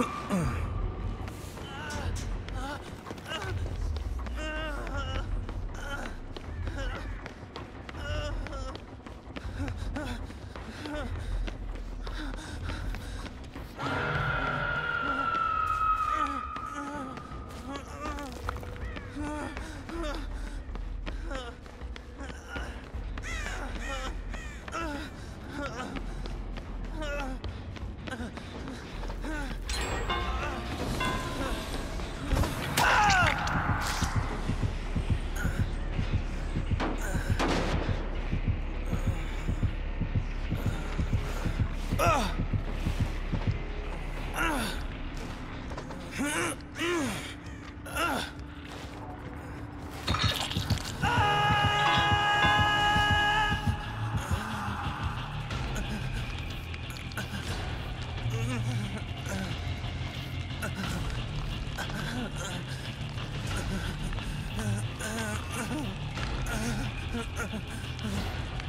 Huh? Ah!